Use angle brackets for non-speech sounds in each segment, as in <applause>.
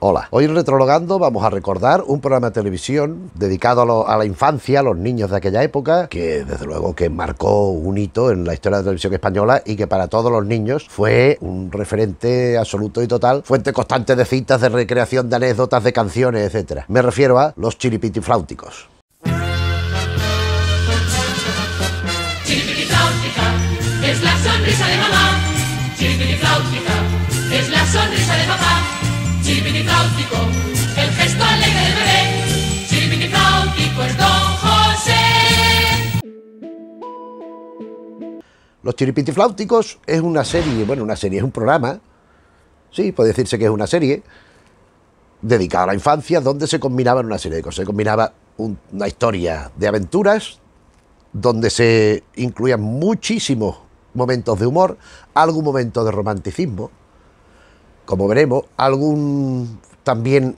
Hola, hoy Retrologando vamos a recordar un programa de televisión dedicado a, la infancia, a los niños de aquella época, que desde luego que marcó un hito en la historia de la televisión española y que para todos los niños fue un referente absoluto y total, fuente constante de citas, de recreación, de anécdotas, de canciones, etc. Me refiero a los chiripitifláuticos. Chiripitifláutica es la sonrisa de mamá. Chiripitifláutica es la sonrisa de papá. Chiripitifláutico, el gesto alegre del bebé. Es Don José. Los chiripitifláuticos es una serie, bueno, una serie, es un programa, sí, puede decirse que es una serie, dedicada a la infancia, donde se combinaban una serie de cosas. Se combinaba un- una historia de aventuras, donde se incluían muchísimos momentos de humor, algún momento de romanticismo, como veremos, algún también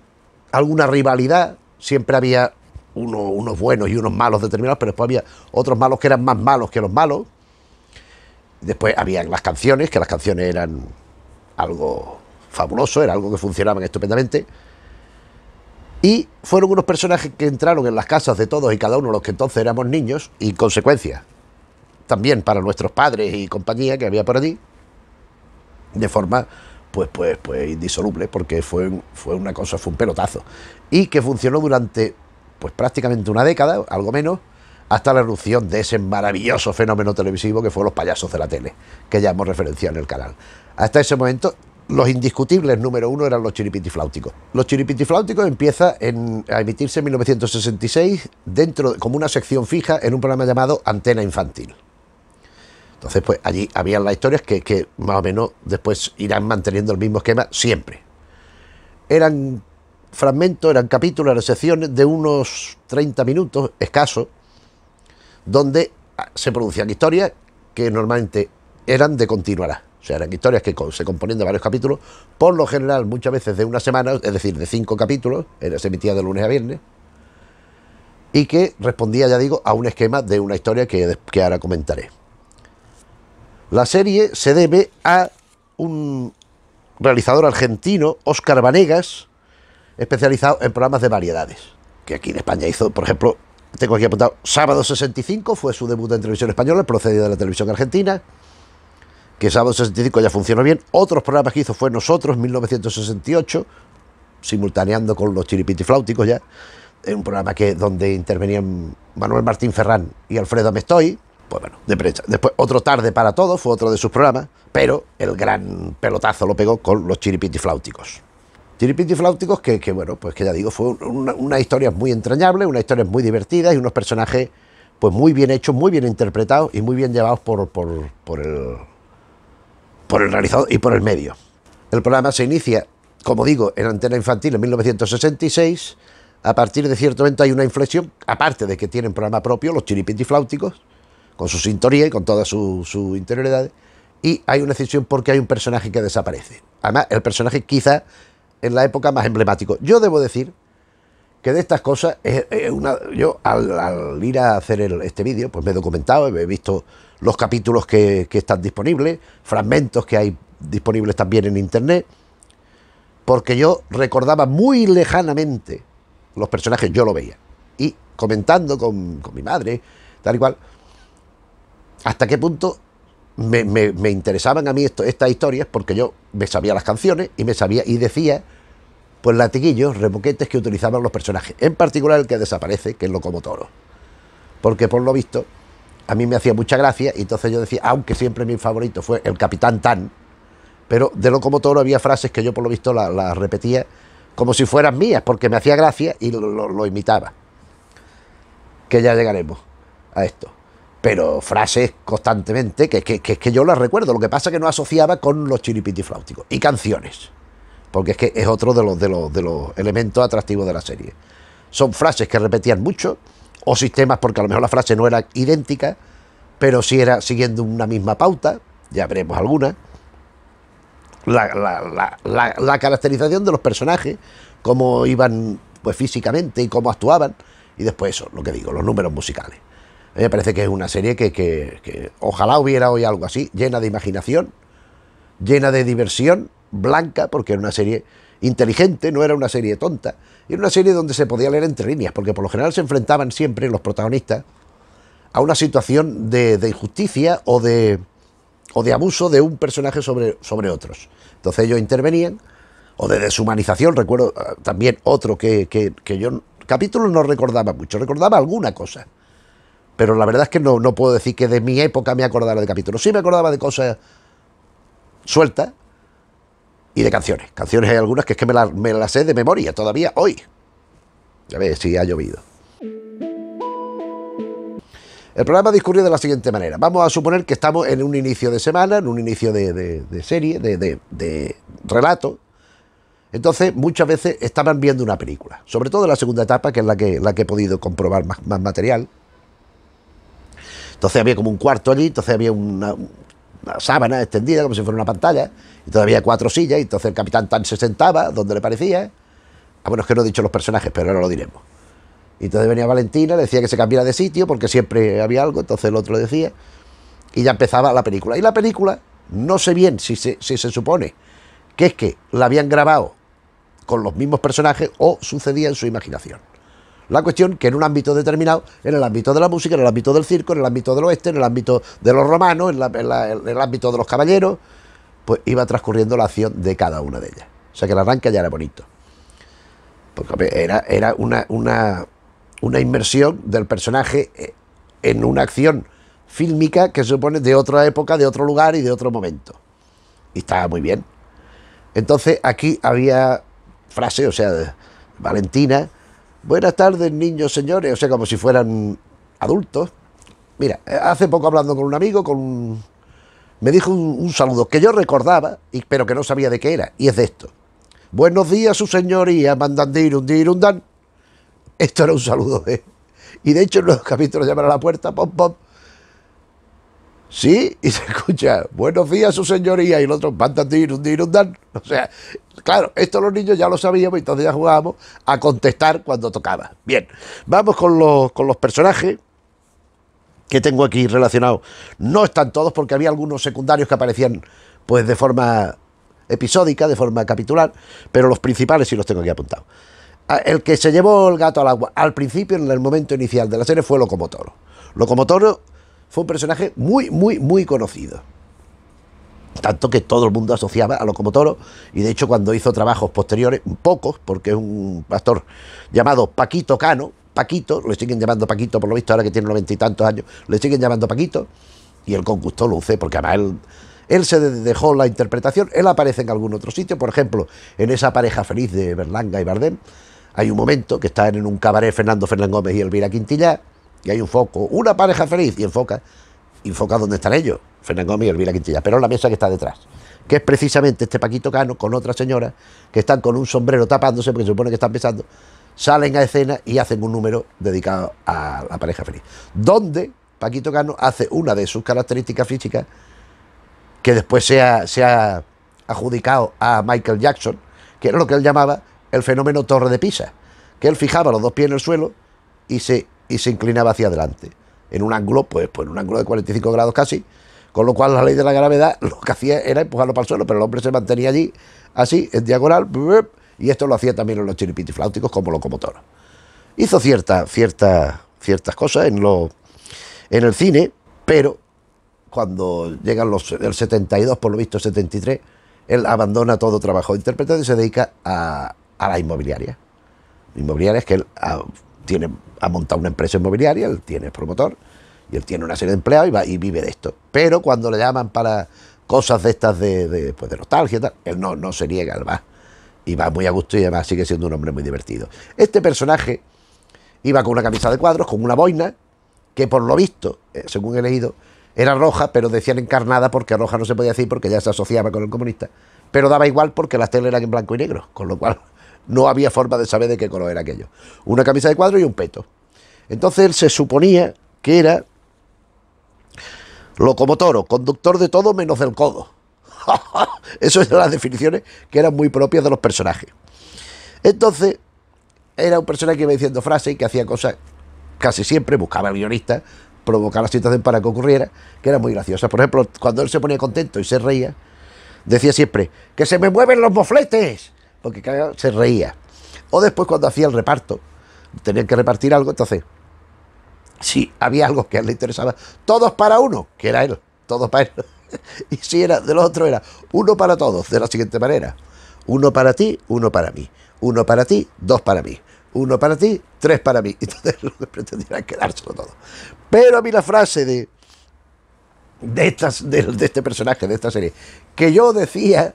alguna rivalidad, siempre había uno- unos buenos y unos malos determinados, pero después había otros malos que eran más malos que los malos. Después había las canciones, que las canciones eran algo fabuloso, era algo que funcionaban estupendamente. Y fueron unos personajes que entraron en las casas de todos y cada uno los que entonces éramos niños, y consecuencia también para nuestros padres y compañía que había por allí, de forma pues, pues, pues indisoluble, porque fue, fue una cosa, fue un pelotazo. Y que funcionó durante pues prácticamente una década, algo menos, hasta la erupción de ese maravilloso fenómeno televisivo que fue los payasos de la tele, que ya hemos referenciado en el canal. Hasta ese momento, los indiscutibles número uno eran los chiripitifláuticos. Los chiripitifláuticos empieza en- a emitirse en 1966 dentro, como una sección fija en un programa llamado Antena Infantil. Entonces, pues allí habían las historias que, más o menos después irán manteniendo el mismo esquema siempre. Eran fragmentos, eran capítulos, eran secciones de unos 30 minutos escasos, donde ah, se producían historias que normalmente eran de continuará. O sea, eran historias que se componían de varios capítulos, por lo general muchas veces de una semana, es decir, de cinco capítulos, se emitía de lunes a viernes, y que respondía, ya digo, a un esquema de una historia que, que ahora comentaré. La serie se debe a un realizador argentino, Óscar Vanegas, especializado en programas de variedades, que aquí en España hizo, por ejemplo, tengo aquí apuntado, Sábado 65 fue su debut en televisión española, procedía de la televisión argentina, que Sábado 65 ya funcionó bien. Otros programas que hizo fue Nosotros, 1968, simultaneando con los chiripitifláuticos ya, en un programa que donde intervenían Manuel Martín Ferrán y Alfredo Amestoy, pues bueno, de prensa. Después otro Tarde para Todos fue otro de sus programas, pero el gran pelotazo lo pegó con los chiripitifláuticos. Chiripitifláuticos que, que, bueno, pues que ya digo, fue una, historia muy entrañable, una historia muy divertida y unos personajes pues muy bien hechos, muy bien interpretados y muy bien llevados por, por, por el, por el realizador y por el medio. El programa se inicia, como digo, en antena infantil en 1966. A partir de cierto momento hay una inflexión, aparte de que tienen programa propio, los chiripitifláuticos, con su sintonía y con todas sus su interioridades. Y hay una decisión porque hay un personaje que desaparece. Además, el personaje quizá en la época más emblemático. Yo debo decir que de estas cosas, es, una, yo al, ir a hacer este vídeo, pues me he documentado, he visto los capítulos que, que están disponibles, fragmentos que hay disponibles también en internet, porque yo recordaba muy lejanamente los personajes, yo lo veía, y comentando con, con mi madre, tal y cual, hasta qué punto me, me- interesaban a mí estas historias, porque yo me sabía las canciones y me sabía y decía pues latiguillos, remoquetes que utilizaban los personajes, en particular el que desaparece, que es Locomotoro. Porque por lo visto, a mí me hacía mucha gracia, y entonces yo decía, aunque siempre mi favorito fue el Capitán Tan, pero de Locomotoro había frases que yo por lo visto las repetía como si fueran mías, porque me hacía gracia y lo imitaba. Que ya llegaremos a esto. Pero frases constantemente, que, que, que es que yo las recuerdo, lo que pasa es que no asociaba con los chiripitifláuticos. Y canciones porque es que es otro de los, de los, de los elementos atractivos de la serie. Son frases que repetían mucho, o sistemas, porque a lo mejor la frase no era idéntica, pero sí era siguiendo una misma pauta, ya veremos alguna. La, la- la- la- la caracterización de los personajes, cómo iban pues físicamente y cómo actuaban, y después eso, lo que digo, los números musicales. A mí me parece que es una serie que, que- que ojalá hubiera hoy algo así, llena de imaginación, llena de diversión, blanca, porque era una serie inteligente, no era una serie tonta. Era una serie donde se podía leer entre líneas, porque por lo general se enfrentaban siempre los protagonistas a una situación de, de injusticia o de, o de abuso de un personaje sobre, sobre otros. Entonces ellos intervenían, o de deshumanización, recuerdo eh, también otro que, que, que yo, capítulo no recordaba mucho, recordaba alguna cosa, pero la verdad es que no, no puedo decir que de mi época me acordara de capítulos, sí me acordaba de cosas sueltas y de canciones, canciones hay algunas que es que me las me las sé de memoria todavía hoy, ya ves si ha llovido. El programa discurrió de la siguiente manera. Vamos a suponer que estamos en un inicio de semana, en un inicio de, serie, de, relato. Entonces, muchas veces estaban viendo una película. Sobre todo en la segunda etapa, que es la que, la que he podido comprobar más material. Entonces había como un cuarto allí, entonces había una, sábana extendida, como si fuera una pantalla, y todavía había cuatro sillas, y entonces el capitán Tan se sentaba donde le parecía. Ah, bueno, es que no he dicho los personajes, pero ahora lo diremos. Y entonces venía Valentina, le decía que se cambiara de sitio porque siempre había algo, entonces el otro le decía. Y ya empezaba la película. Y la película, no sé bien si se, si se supone que es que la habían grabado con los mismos personajes o sucedía en su imaginación. La cuestión que en un ámbito determinado, en el ámbito de la música, en el ámbito del circo, en el ámbito del oeste, en el ámbito de los romanos, en, el ámbito de los caballeros, pues iba transcurriendo la acción de cada una de ellas. O sea que el arranque ya era bonito. Porque era, era una, una, una inmersión del personaje eh, en una acción fílmica que se supone de otra época, de otro lugar y de otro momento. Y estaba muy bien. Entonces aquí había frase, o sea, Valentina, buenas tardes niños, señores, o sea, como si fueran adultos. Mira, hace poco hablando con un amigo, con un- me dijo un, saludo que yo recordaba, y, pero que no sabía de qué era, y es de esto. Buenos días, su señoría, mandandirun, dirundan. Esto era un saludo, ¿eh? Y de hecho en los capítulos llaman a la puerta, pom, pom. Sí, y se escucha, buenos días, su señoría, y el otro, mandandirun, dirundan. <laughs> O sea, claro, esto los niños ya lo sabíamos, y entonces ya jugábamos a contestar cuando tocaba. Bien, vamos con los, con los personajes que tengo aquí relacionados. No están todos porque había algunos secundarios que aparecían pues de forma episódica, de forma capitular, pero los principales sí los tengo aquí apuntados. Ah, El que se llevó el gato al agua al principio, en el momento inicial de la serie, fue Locomotoro. Locomotoro fue un personaje muy, muy, muy conocido. Tanto que todo el mundo asociaba a Locomotoro y de hecho cuando hizo trabajos posteriores, pocos, porque es un pastor llamado Paquito Cano, Paquito, le siguen llamando Paquito por lo visto ahora que tiene noventa y tantos años, le siguen llamando Paquito y él con gusto luce porque además él, él se de- dejó la interpretación, él aparece en algún otro sitio, por ejemplo, en esa pareja feliz de Berlanga y Bardem, hay un momento que están en un cabaret Fernando Fernán Gómez y Elvira Quintilla y hay un foco, una pareja feliz y enfoca enfoca dónde están ellos, Fernán Gómez y Elvira Quintilla, pero la mesa que está detrás, que es precisamente este Paquito Cano con otra señora que están con un sombrero tapándose porque se supone que están besando, salen a escena y hacen un número dedicado a la pareja feliz, donde Paquito Cano hace una de sus características físicas que después se se ha adjudicado a Michael Jackson, que era lo que él llamaba el fenómeno Torre de Pisa, que él fijaba los dos pies en el suelo y se, y se inclinaba hacia adelante, en un ángulo, pues, pues en un ángulo de 45 grados casi, con lo cual la ley de la gravedad <laughs> lo que hacía era empujarlo para el suelo, pero el hombre se mantenía allí, así, en diagonal, y esto lo hacía también en los chiripitifláuticos como locomotora. Hizo cierta, cierta, ciertas cosas en, lo, en el cine, pero cuando llegan los el 72, por lo visto 73, él abandona todo trabajo interpretado y se dedica a, a la inmobiliaria. Inmobiliaria es que él ha, tiene, ha montado una empresa inmobiliaria, él tiene promotor y él tiene una serie de empleados y, va, y vive de esto. Pero cuando le llaman para cosas de estas de, de, pues de nostalgia, y tal, él no, no se niega, él va. Y va muy a gusto y además sigue siendo un hombre muy divertido. Este personaje iba con una camisa de cuadros, con una boina, que por lo visto, eh, según he leído, era roja, pero decían encarnada porque roja no se podía decir porque ya se asociaba con el comunista. Pero daba igual porque las telas eran en blanco y negro, con lo cual no había forma de saber de qué color era aquello. Una camisa de cuadros y un peto. Entonces él se suponía que era locomotoro, conductor de todo menos del codo. <laughs> Eso eran las definiciones que eran muy propias de los personajes. Entonces, era un personaje que iba diciendo frases y que hacía cosas casi siempre, buscaba al guionista, provocar la situación para que ocurriera, que era muy graciosa. Por ejemplo, cuando él se ponía contento y se reía, decía siempre, que se me mueven los mofletes, porque cada- se reía. O después cuando hacía el reparto, tenían que repartir algo, entonces, si había algo que a él le interesaba, todos para uno, que era él, todos para él. <laughs> Y si era de los otros, era uno para todos, de la siguiente manera. Uno para ti, uno para mí. Uno para ti, dos para mí. Uno para ti, tres para mí. <laughs> Entonces lo que pretendía era quedárselo todo. Pero a mí la frase de, de, estas, de este personaje, de esta serie, que yo decía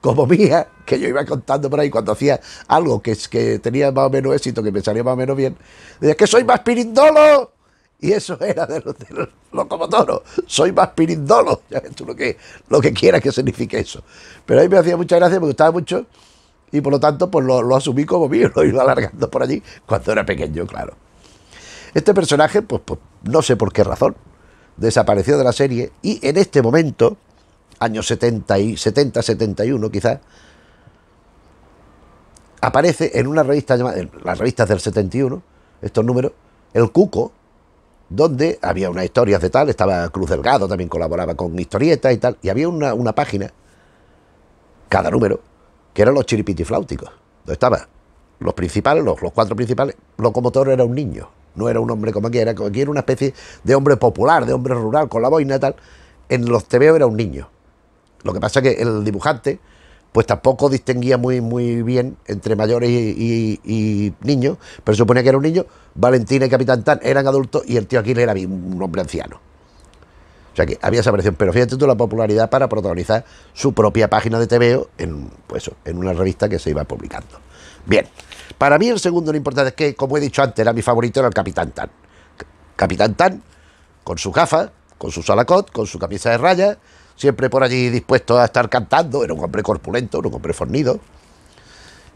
como mía, que yo iba contando por ahí cuando hacía algo que, que tenía más o menos éxito, que me salía más o menos bien, decía que soy más pirindolo. Y eso <laughs> era de los, de locomotoros. Soy más pirindolo. <laughs> Ya ves tú lo que, lo que quieras que signifique eso. Pero a mí me hacía mucha gracia, me gustaba mucho. Y por lo tanto, pues lo, lo asumí como mío, <laughs> lo iba alargando por allí cuando era pequeño, claro. Este personaje, pues, pues, no sé por qué razón, desapareció de la serie y en este momento, años 70, y 70 71 quizás, aparece en una revista llamada, en las revistas del 71, estos números, El Cuco, donde había unas historias de tal, estaba Cruz Delgado, también colaboraba con historietas y tal, y había una, una página, cada número, que eran los chiripitifláuticos, donde estaban los principales, los, los cuatro principales, locomotor era un niño, no era un hombre como aquí, era, aquí era una especie de hombre popular, de hombre rural, con la boina y tal, en los TVO era un niño. Lo que pasa es que el dibujante, pues tampoco distinguía muy, muy bien entre mayores y, niños, pero suponía que era un niño. Valentina y Capitán Tan eran adultos y el tío Aquiles era un hombre anciano. O sea que había esa variación, pero fíjate tú la popularidad para protagonizar su propia página de TVO en, pues, en una revista que se iba publicando. Bien, para mí el segundo lo importante es que, como he dicho antes, era mi favorito, era el Capitán Tan. Capitán Tan, con su gafas, con su salacot, con su camisa de rayas, siempre por allí dispuesto a estar cantando, era un hombre corpulento, era un hombre fornido,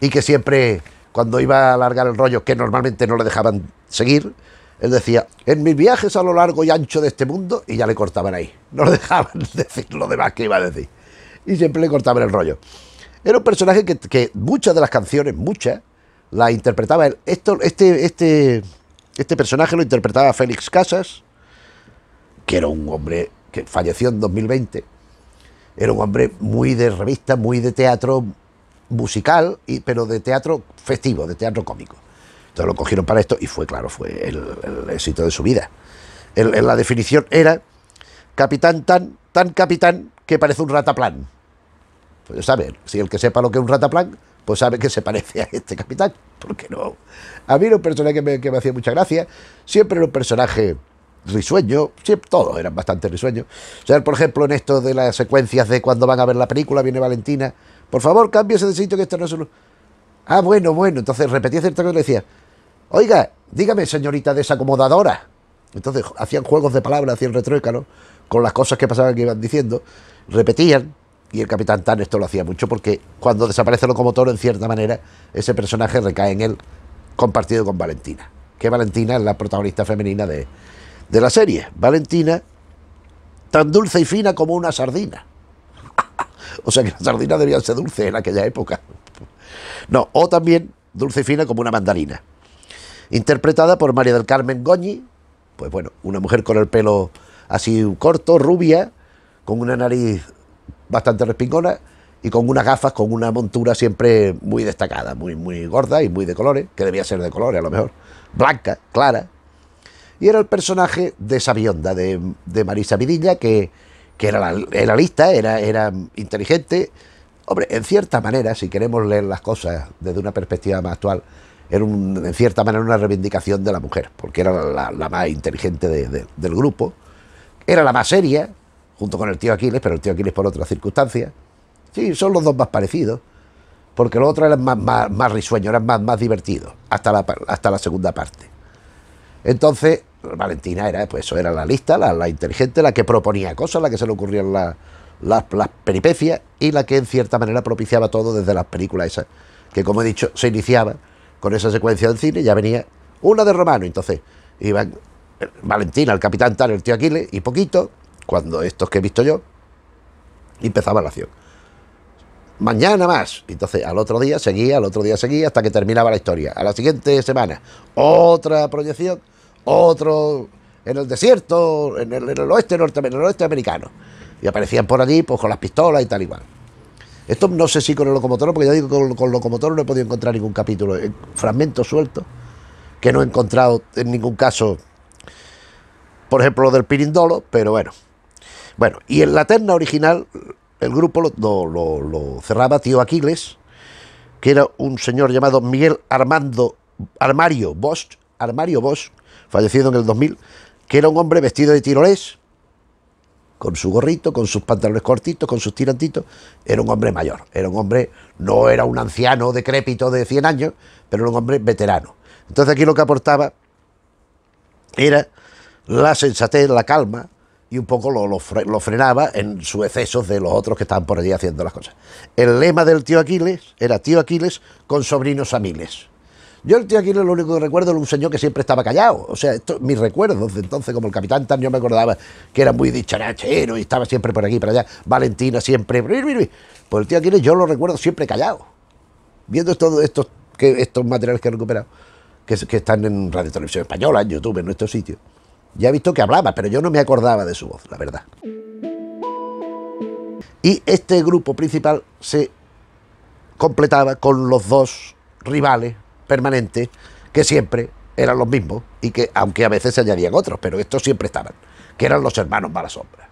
y que siempre, cuando iba a alargar el rollo, que normalmente no le dejaban seguir, él decía, en mis viajes a lo largo y ancho de este mundo, y ya le cortaban ahí, no le dejaban <laughs> decir lo demás que iba a decir, y siempre le cortaban el rollo. Era un personaje que, que muchas de las canciones, muchas, las interpretaba él. Esto, este, este, este personaje lo interpretaba Félix Casas, que era un hombre que falleció en 2020. Era un hombre muy de revista, muy de teatro musical, pero de teatro festivo, de teatro cómico. Entonces lo cogieron para esto y fue, claro, fue el, éxito de su vida. La definición era capitán tan, tan capitán que parece un rataplan. Pues sabe, si el que sepa lo que es un rataplan, pues sabe que se parece a este capitán. ¿Por qué no? A mí era un personaje que me, que me hacía mucha gracia. Siempre era un personaje risueño. Siempre, todos eran bastante risueños. O sea, por ejemplo, en esto de las secuencias de cuando van a ver la película, viene Valentina. Por favor, cámbiese de sitio que esto no es un... Ah, bueno, bueno. Entonces repetía cierta cosa y le decía, oiga, dígame, señorita desacomodadora. Entonces hacían juegos de palabras, hacían retruécanos con las cosas que pasaban que iban diciendo, repetían, y el capitán Tan esto lo hacía mucho porque cuando desaparece el locomotor, en cierta manera, ese personaje recae en él compartido con Valentina, que Valentina es la protagonista femenina de, de la serie. Valentina, tan dulce y fina como una sardina. <laughs> o sea que las sardinas debían ser dulces en aquella época. No, o también dulce y fina como una mandarina interpretada por María del Carmen Goñi, pues bueno, una mujer con el pelo así corto, rubia, con una nariz bastante respingona y con unas gafas, con una montura siempre muy destacada, muy, muy gorda y muy de colores, que debía ser de colores a lo mejor, blanca, clara. Y era el personaje de Sabionda, de, de Marisa Vidilla, que, que era, la- era lista, era, era inteligente. Hombre, en cierta manera, si queremos leer las cosas desde una perspectiva más actual, era un- en cierta manera una reivindicación de la mujer, porque era la, más inteligente de- de- del grupo, era la más seria, junto con el tío Aquiles, pero el tío Aquiles por otras circunstancias. Sí, son los dos más parecidos, porque los otros eran más, más, más risueños, eran más, más divertidos, hasta la, hasta la segunda parte. Entonces, Valentina era, pues eso, era la lista, la, inteligente, la que proponía cosas, la que se le ocurrían la- las, las peripecias y la que en cierta manera propiciaba todo desde las películas esas, que como he dicho, se iniciaba con esa secuencia del cine, ya venía una de Romano, entonces iban eh, Valentina, el capitán tal, el tío Aquiles, y poquito, cuando estos que he visto yo, empezaba la acción. Mañana más. Entonces, al otro día seguía, al otro día seguía, hasta que terminaba la historia. A la siguiente semana, otra proyección, otro en el desierto, en el, en el oeste norte, en el oeste americano. Y aparecían por allí, pues con las pistolas y tal igual. Esto no sé si con el locomotoro, porque ya digo que con, con el locomotoro no he podido encontrar ningún capítulo. Eh, fragmentos sueltos, que no he encontrado en ningún caso, por ejemplo, lo del Pirindolo, pero bueno. Bueno, y en la terna original, el grupo lo- lo- lo cerraba Tío Aquiles, que era un señor llamado Miguel Armando Armario Bosch, Armario Bosch, fallecido en el 2000, que era un hombre vestido de tirolés, con su gorrito, con sus pantalones cortitos, con sus tirantitos, era un hombre mayor, era un hombre, no era un anciano decrépito de 100 años, pero era un hombre veterano. Entonces aquí lo que aportaba era la sensatez, la calma, y un poco lo, lo lo frenaba en sus excesos de los otros que estaban por allí haciendo las cosas. El lema del tío Aquiles era tío Aquiles con sobrinos a miles. Yo el tío Aquiles lo único que recuerdo era un señor que siempre estaba callado. O sea, esto, mis recuerdos de entonces, como el capitán Tan, yo me acordaba que era muy dicharachero y estaba siempre por aquí por allá. Valentina siempre. Pues el tío Aquiles yo lo recuerdo siempre callado. Viendo todos estos, que, estos materiales que he recuperado, que, que están en Radio Televisión Española, en YouTube, en nuestros sitios. Ya he visto que hablaba, pero yo no me acordaba de su voz, la verdad. Y este grupo principal se completaba con los dos rivales permanentes que siempre eran los mismos y que aunque a veces se añadían otros, pero estos siempre estaban, que eran los hermanos Malasombra.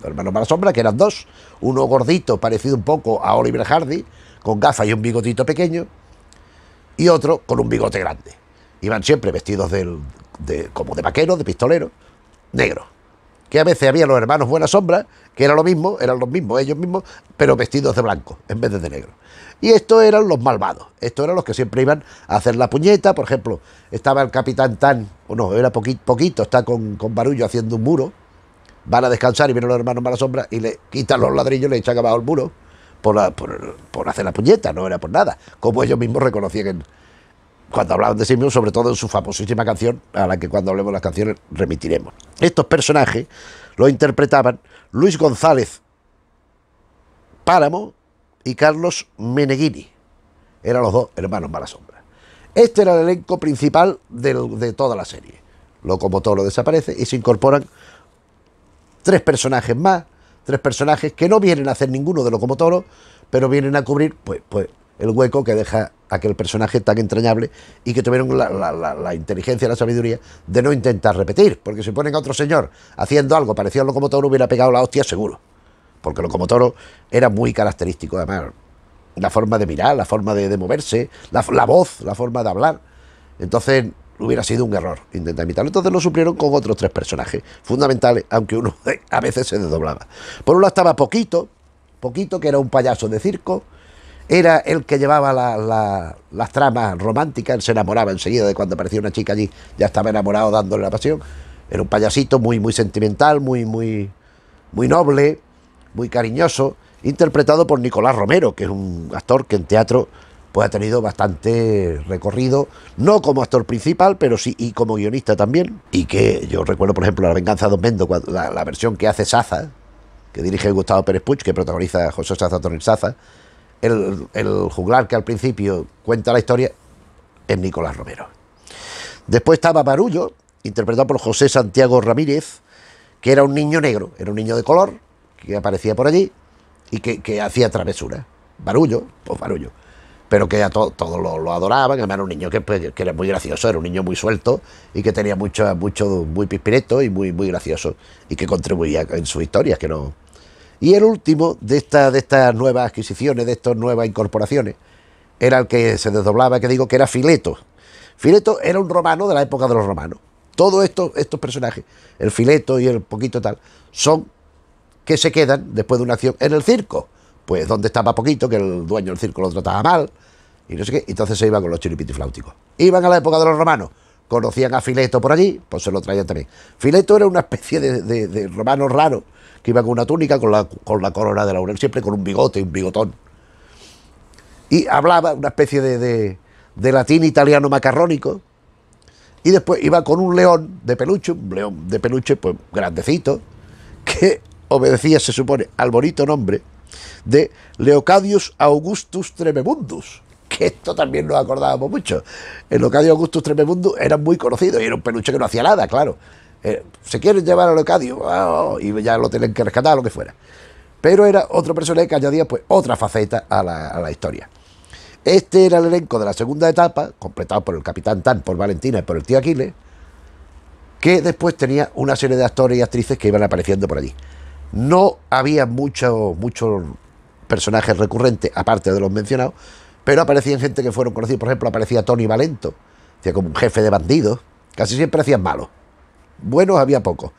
Los hermanos Malasombra, que eran dos, uno gordito, parecido un poco a Oliver Hardy, con gafas y un bigotito pequeño, y otro con un bigote grande. Iban siempre vestidos del- de, como de vaqueros, de pistoleros, negros. Que a veces había los hermanos Buena Sombra, que era lo mismo, eran los mismos, ellos mismos, pero vestidos de blanco en vez de de negro. Y estos eran los malvados, estos eran los que siempre iban a hacer la puñeta, por ejemplo, estaba el capitán Tan, o no, era poqui- poquito, está con, con Barullo haciendo un muro, van a descansar y vienen los hermanos Mala Sombra y le quitan los ladrillos y le echan abajo el muro por, la- por, por hacer la puñeta, no era por nada, como ellos mismos reconocían en- cuando hablaban de sí sobre todo en su famosísima canción, a la que cuando hablemos de las canciones remitiremos. Estos personajes los interpretaban Luis González Páramo y Carlos Meneghini. Eran los dos hermanos Mala Sombra. Este era el elenco principal de toda la serie. Locomotoro desaparece y se incorporan tres personajes más, tres personajes que no vienen a hacer ninguno de Locomotoro, pero vienen a cubrir pues, pues, el hueco que deja aquel personaje tan entrañable y que tuvieron la, la- la- la inteligencia y la sabiduría de no intentar repetir, porque si ponen a otro señor haciendo algo parecido a Locomotoro hubiera pegado la hostia seguro, porque Locomotoro era muy característico además, la forma de mirar, la forma de, moverse, la, la voz, la forma de hablar. Entonces hubiera sido un error intentar imitarlo. Entonces lo suplieron con otros tres personajes fundamentales, aunque uno <laughs> a veces se desdoblaba. Por un lado estaba Poquito, Poquito que era un payaso de circo, era el que llevaba la- la- las tramas románticas, él se enamoraba enseguida de cuando aparecía una chica allí, ya estaba enamorado dándole la pasión. Era un payasito muy, muy sentimental, muy, muy, muy noble, muy cariñoso, interpretado por Nicolás Romero, que es un actor que en teatro pues ha tenido bastante recorrido, no como actor principal, pero sí y como guionista también. Y que yo recuerdo, por ejemplo, La venganza de Mendo, la, versión que hace Saza, que dirige Gustavo Pérez Puig, que protagoniza José Saza Torres Saza, el, el juglar que al principio cuenta la historia es Nicolás Romero. Después estaba Barullo, interpretado por José Santiago Ramírez, que era un niño negro, era un niño de color, que aparecía por allí y que, que hacía travesuras. Barullo, pues Barullo. Pero que a to- todos lo, adoraban, además era un niño que, pues, que era muy gracioso, era un niño muy suelto y que tenía mucho, mucho muy pispireto y muy, muy gracioso y que contribuía en sus historias, que no... Y el último de, esta, de estas nuevas adquisiciones, de estas nuevas incorporaciones, era el que se desdoblaba, que digo que era Fileto. Fileto era un romano de la época de los romanos. Todos estos, estos personajes, el Fileto y el poquito tal, son que se quedan después de una acción en el circo. Pues donde estaba poquito, que el dueño del circo lo trataba mal, y no sé qué, entonces se iban con los chiripitifláuticos. Iban a la época de los romanos, conocían a Fileto por allí, pues se lo traían también. Fileto era una especie de, de- de romano raro, que iba con una túnica, con la, con la corona de laurel, siempre con un bigote, un bigotón. Y hablaba una especie de, de- de latín italiano macarrónico, y después iba con un león de peluche, un león de peluche, pues grandecito, que obedecía, se supone, al bonito nombre de Leocadius Augustus Tremebundus, que esto también nos acordábamos mucho. El Leocadio Augustus Tremebundus era muy conocido y era un peluche que no hacía nada, claro. Eh, se quieren llevar a Leocadio Ah, y ya lo tienen que rescatar, lo que fuera. Pero era otro personaje que añadía pues otra faceta a la, historia. Este era el elenco de la segunda etapa, completado por el Capitán Tan, por Valentina y por el tío Aquiles, que después tenía una serie de actores y actrices que iban apareciendo por allí. No había muchos muchos personajes recurrentes, aparte de los mencionados, pero aparecían gente que fueron conocidos. Por ejemplo, aparecía Tony Valento, como un jefe de bandidos. Casi siempre hacían malos. Buenos había pocos.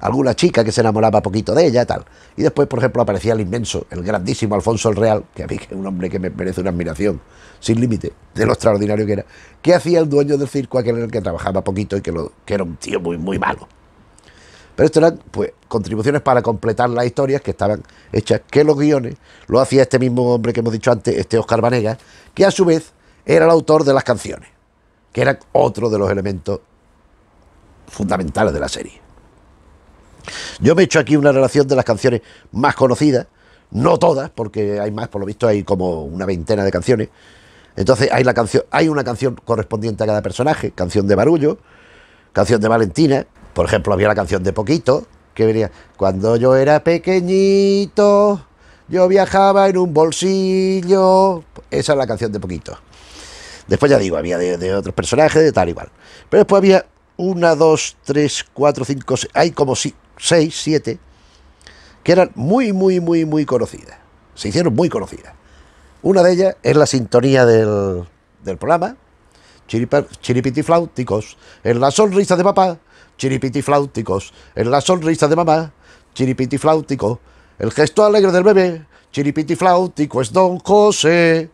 Alguna chica que se enamoraba poquito de ella, tal. Y después, por ejemplo, aparecía el inmenso, el grandísimo Alfonso el Real, que a mí es un hombre que me merece una admiración sin límite de lo extraordinario que era, que hacía el dueño del circo, aquel en el que trabajaba poquito y que, lo, era un tío muy, muy malo. Pero esto eran pues contribuciones para completar las historias que estaban hechas, que los guiones lo hacía este mismo hombre que hemos dicho antes, este Oscar Vanegas, que a su vez era el autor de las canciones, que eran otro de los elementos fundamentales de la serie. Yo me he hecho aquí una relación de las canciones más conocidas, no todas, porque hay más, por lo visto hay como una veintena de canciones. Entonces hay, la canción, hay una canción correspondiente a cada personaje, canción de Barullo, canción de Valentina, por ejemplo había la canción de Poquito, que venía, cuando yo era pequeñito, yo viajaba en un bolsillo, esa es la canción de Poquito. Después ya digo, había de, de otros personajes, de tal igual. Pero después había una, dos, tres, cuatro, cinco, seis, hay como seis, siete, que eran muy, muy, muy, muy conocidas. Se hicieron muy conocidas. Una de ellas es la sintonía del, del programa, chiripitifláuticos, en la sonrisa de papá, chiripitifláuticos, en la sonrisa de mamá, chiripitifláutico, el gesto alegre del bebé, chiripitifláutico es don José.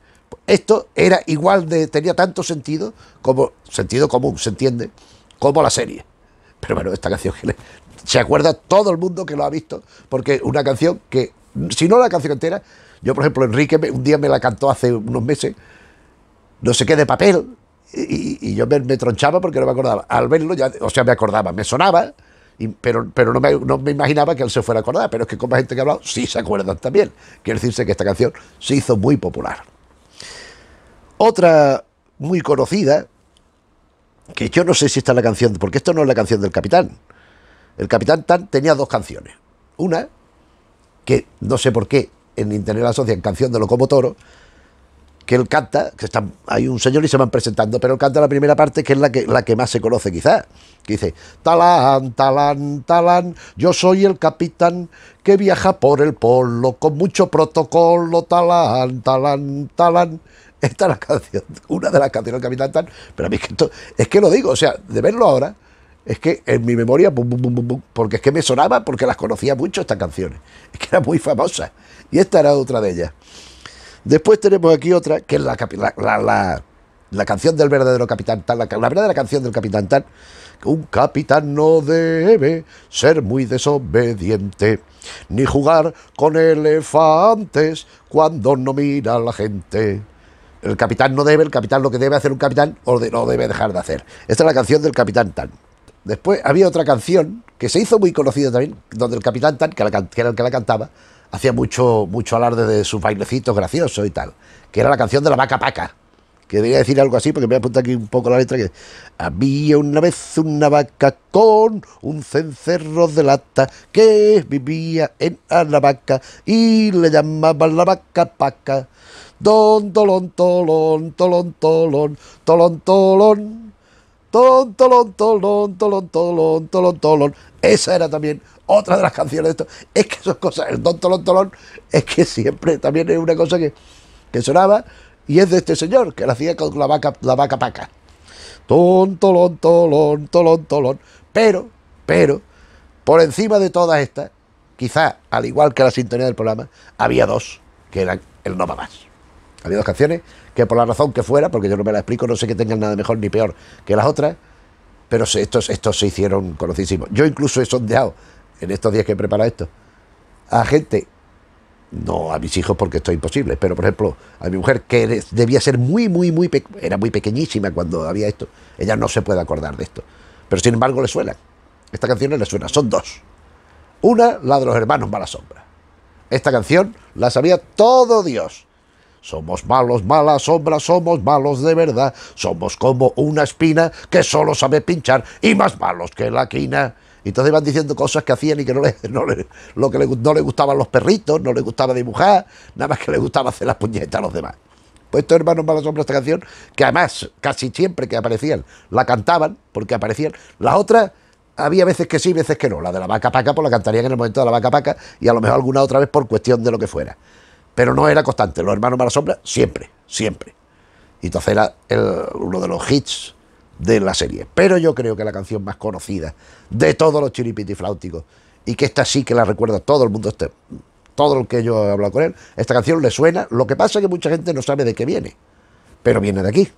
Esto era igual de, tenía tanto sentido como, sentido común, se entiende, como la serie. Pero bueno, esta canción que le- se acuerda todo el mundo que lo ha visto, porque una canción que, si no la canción entera, yo por ejemplo, Enrique un día me la cantó hace unos meses, no sé qué de papel, y, yo me, tronchaba porque no me acordaba. Al verlo, ya, o sea, me acordaba, me sonaba, pero, pero no, me, no me imaginaba que él se fuera a acordar. Pero es que con más gente que ha hablado, sí se acuerdan también. Quiere decirse que esta canción se hizo muy popular. Otra muy conocida, que yo no sé si esta es la canción, porque esto no es la canción del capitán. El capitán Tan tenía dos canciones. Una, que no sé por qué en internet la asocian canción de Locomotoro, que él canta, que están, hay un señor y se van presentando, pero él canta la primera parte, que es la que, la que más se conoce quizás, que dice, talán, talán, talán, yo soy el capitán que viaja por el polo con mucho protocolo, talán, talán, talán. Esta es una de las canciones del Capitán Tan, pero a mí es que, es que lo digo, o sea, de verlo ahora, es que en mi memoria, porque es que me sonaba, porque las conocía mucho estas canciones, es que era muy famosa, y esta era otra de ellas. Después tenemos aquí otra, que es la, la, la- la- canción del verdadero Capitán Tan, la, verdadera canción del Capitán Tan. Un capitán no debe ser muy desobediente, ni jugar con elefantes cuando no mira a la gente. El capitán no debe, el capitán lo que debe hacer un capitán o no debe dejar de hacer. Esta es la canción del Capitán Tan. Después había otra canción que se hizo muy conocida también, donde el Capitán Tan, que, la que era el que la cantaba, hacía mucho, mucho alarde de sus bailecitos graciosos y tal, que era la canción de la vaca paca. Que debería decir algo así, porque me voy a apuntar aquí un poco la letra. que Había una vez una vaca con un cencerro de lata que vivía en Aravaca y le llamaban la vaca paca. Don, tolón, tolón, tolón, tolón, tolón, tolón. Ton, tolón, tolón, tolón, tolón, tolón, tolón. Esa era también otra de las canciones de esto. Es que son cosas, el don, tolón, tolón, es que siempre también es una cosa que, que sonaba y es de este señor, que la hacía con la vaca, la vaca paca. Ton, tolón, tolón, tolón, tolón. Pero, pero, por encima de todas estas, quizá, al igual que la sintonía del programa, había dos, que eran el no va más. Había dos canciones que por la razón que fuera, porque yo no me la explico, no sé que tengan nada mejor ni peor que las otras, pero estos, estos se hicieron conocidísimos. Yo incluso he sondeado en estos días que he preparado esto a gente, no a mis hijos porque esto es imposible, pero por ejemplo a mi mujer que debía ser muy, muy, muy, era muy pequeñísima cuando había esto, ella no se puede acordar de esto, pero sin embargo le suenan. Esta canción le suena, son dos. Una, la de los hermanos Mala Sombra. Esta canción la sabía todo Dios. Somos malos, mala sombra, somos malos de verdad. Somos como una espina que solo sabe pinchar y más malos que la quina. Y entonces iban diciendo cosas que hacían y que no le, <laughs> no lo que no gustaban los perritos, no le gustaba dibujar, nada más que le gustaba hacer las puñetas a los demás. Pues estos hermanos Mala Sombra, esta canción, que además casi siempre que aparecían la cantaban, porque aparecían. Las otras, había veces que sí, veces que no. La de la vaca paca, pues la cantarían en el momento de la vaca paca y a lo mejor alguna otra vez por cuestión de lo que fuera. Pero no era constante. Los hermanos Mala Sombra, siempre, siempre. Y entonces era uno de los hits de la serie. Pero yo creo que la canción más conocida de todos los chiripitis flauticos, y que esta sí que la recuerda todo el mundo, este, todo el que yo he hablado con él, esta canción le suena. Lo que pasa es que mucha gente no sabe de qué viene, pero viene de aquí.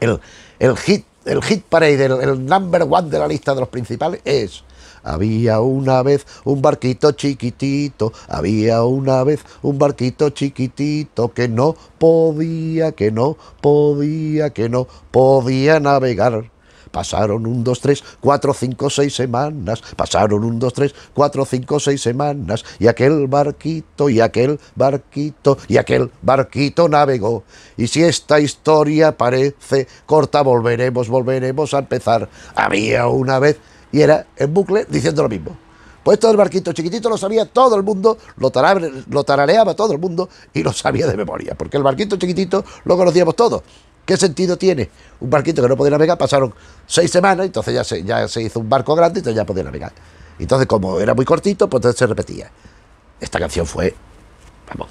El, el hit, el hit parade, el, el number one de la lista de los principales es había una vez un barquito chiquitito, había una vez un barquito chiquitito que no podía, que no podía, que no podía navegar. Pasaron un, dos, tres, cuatro, cinco, seis semanas. Pasaron un, dos, tres, cuatro, cinco, seis semanas. Y aquel barquito, y aquel barquito, y aquel barquito navegó. Y si esta historia parece corta, volveremos, volveremos a empezar. Había una vez, y era en bucle diciendo lo mismo. Pues esto del barquito chiquitito lo sabía todo el mundo, lo, tarare- lo tarareaba todo el mundo y lo sabía de memoria, porque el barquito chiquitito lo conocíamos todos. ¿Qué sentido tiene? Un barquito que no podía navegar, pasaron seis semanas, entonces ya se, ya se hizo un barco grande, entonces ya podía navegar. Entonces, como era muy cortito, pues entonces se repetía. Esta canción fue, vamos,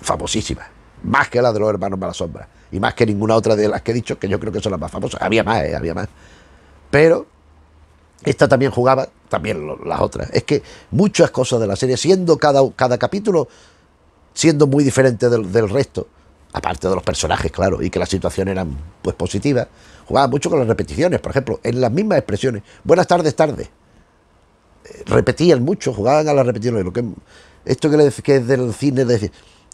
famosísima. Más que la de los hermanos Mala Sombra. Y más que ninguna otra de las que he dicho, que yo creo que son las más famosas. Había más, ¿eh? había más. Pero esta también jugaba, también las otras. Es que muchas cosas de la serie, siendo cada, cada capítulo, siendo muy diferente del, del resto, aparte de los personajes, claro, y que las situaciones eran pues positivas, jugaba mucho con las repeticiones, por ejemplo, en las mismas expresiones. Buenas tardes, tarde. Eh, Repetían mucho, jugaban a las repeticiones. Lo que, esto que, que es del cine, de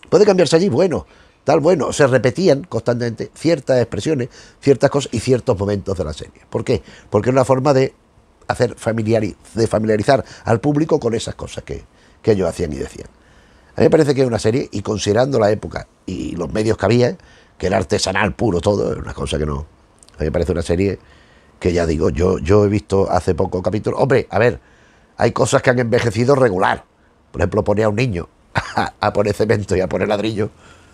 puede cambiarse allí, bueno, tal, bueno, se repetían constantemente ciertas expresiones, ciertas cosas y ciertos momentos de la serie. ¿Por qué? Porque es una forma de hacer familiari- de familiarizar al público con esas cosas que, que ellos hacían y decían. A mí me parece que es una serie, y considerando la época y los medios que había, que era artesanal puro todo, es una cosa que no. A mí me parece una serie que ya digo, yo, yo he visto hace poco capítulos. Hombre, a ver, hay cosas que han envejecido regular. Por ejemplo, poner a un niño a, poner cemento y a poner ladrillo,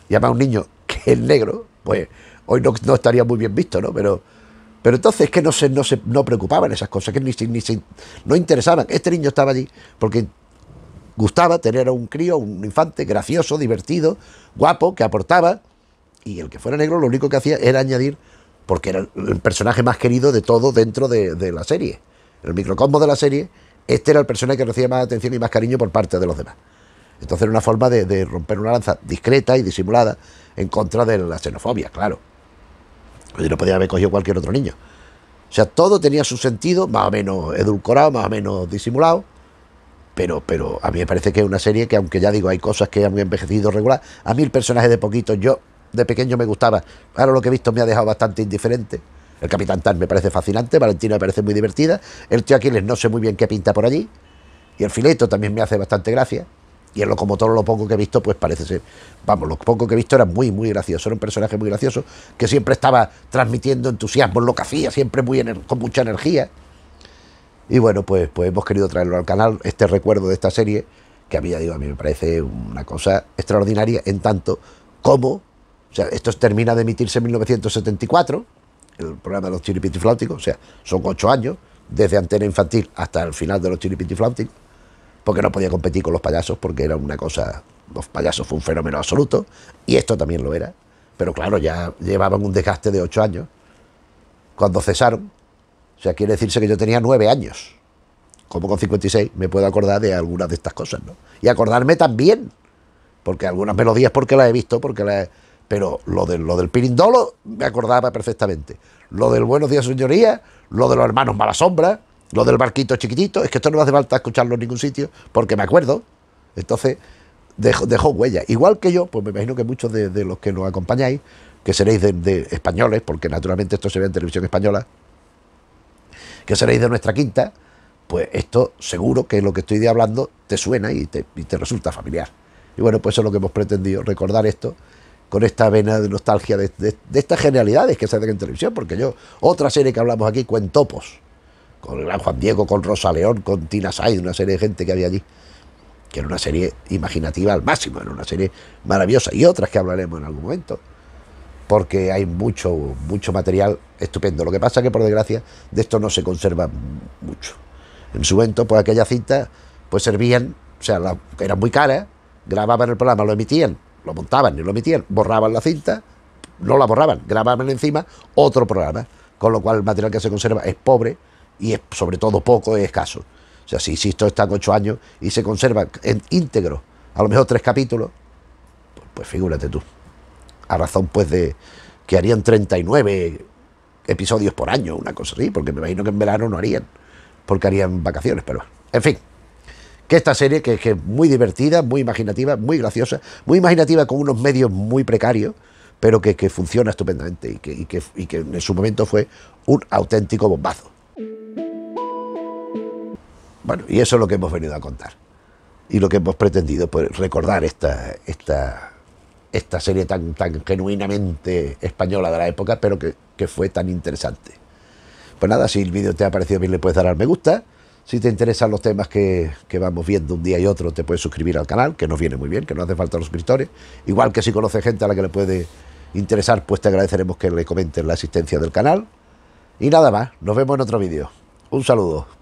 y a un niño que es negro, pues hoy no, no estaría muy bien visto, ¿no? Pero, pero entonces es que no se, no se no preocupaban esas cosas, que ni, ni se- no interesaban. Este niño estaba allí porque gustaba tener a un crío, un infante gracioso, divertido, guapo, que aportaba, y el que fuera negro lo único que hacía era añadir, porque era el- personaje más querido de todo dentro de, de la serie. El microcosmo de la serie, este era el personaje que recibía más atención y más cariño por parte de los demás. Entonces era una forma de, de romper una lanza discreta y disimulada en contra de la xenofobia, claro. Y no podía haber cogido cualquier otro niño. O sea, todo tenía su sentido, más o menos edulcorado, más o menos disimulado, pero, pero a mí me parece que es una serie que, aunque ya digo, hay cosas que han envejecido regular, a mí el personaje de Poquito, yo de pequeño me gustaba, ahora lo que he visto me ha dejado bastante indiferente. El Capitán Tan me parece fascinante, Valentina me parece muy divertida, el tío Aquiles no sé muy bien qué pinta por allí, y el Fileto también me hace bastante gracia, y el Locomotor, lo poco que he visto, pues parece ser, vamos, lo poco que he visto era muy, muy gracioso, era un personaje muy gracioso, que siempre estaba transmitiendo entusiasmo en lo que hacía, siempre muy con mucha energía. Y bueno, pues, pues hemos querido traerlo al canal, este recuerdo de esta serie, que a mí, ya digo, a mí me parece una cosa extraordinaria en tanto como, o sea, esto termina de emitirse en 1974, el programa de los chiripitifláuticos, o sea, son ocho años, desde antena infantil hasta el final de los chiripitifláuticos, porque no podía competir con los payasos, porque era una cosa, los payasos fue un fenómeno absoluto, y esto también lo era, pero claro, ya llevaban un desgaste de ocho años, cuando cesaron, o sea, quiere decirse que yo tenía nueve años. Como con 56 me puedo acordar de algunas de estas cosas, ¿no? Y acordarme también, porque algunas melodías porque las he visto, porque las he- Pero lo, del lo del pirindolo me acordaba perfectamente. Lo del Buenos días, señoría, lo de los hermanos Mala Sombra, lo del barquito chiquitito, es que esto no hace falta escucharlo en ningún sitio, porque me acuerdo. Entonces, dejó, dejó huella. Igual que yo, pues me imagino que muchos de, los que nos acompañáis, que seréis de, españoles, porque naturalmente esto se ve en televisión española, que seréis de nuestra quinta, pues esto seguro que lo que estoy hablando te suena y te, resulta familiar. Y bueno, pues eso es lo que hemos pretendido, recordar esto con esta vena de nostalgia de, de- de estas genialidades que se hacen en televisión, porque yo, otra serie que hablamos aquí, Cuentopos, con el gran Juan Diego, con Rosa León, con Tina Said, una serie de gente que había allí, que era una serie imaginativa al máximo, era una serie maravillosa, y otras que hablaremos en algún momento, porque hay mucho, mucho material estupendo. Lo que pasa es que, por desgracia, de esto no se conserva mucho. En su momento, pues aquellas cintas, pues servían, o sea, eran muy caras, grababan el programa, lo emitían, lo montaban y lo emitían, borraban la cinta, no la borraban, grababan encima otro programa, con lo cual el material que se conserva es pobre y es sobre todo poco y escaso. O sea, si esto está en ocho años y se conserva en íntegro, a lo mejor tres capítulos, pues, pues figúrate tú. A razón pues de que harían 39 episodios por año, una cosa así, porque me imagino que en verano no harían, porque harían vacaciones, pero en fin. Que esta serie, que, que es muy divertida, muy imaginativa, muy graciosa, muy imaginativa con unos medios muy precarios, pero que, que funciona estupendamente y que, y, que, y que en su momento fue un auténtico bombazo. Bueno, y eso es lo que hemos venido a contar. Y lo que hemos pretendido, pues recordar esta, serie tan, tan genuinamente española de la época, pero que, fue tan interesante. Pues nada, si el vídeo te ha parecido bien, le puedes dar al me gusta. Si te interesan los temas que, vamos viendo un día y otro, te puedes suscribir al canal, que nos viene muy bien, que no hace falta los suscriptores. Igual que si conoces gente a la que le puede interesar, pues te agradeceremos que le comenten la existencia del canal. Y nada más, nos vemos en otro vídeo. Un saludo.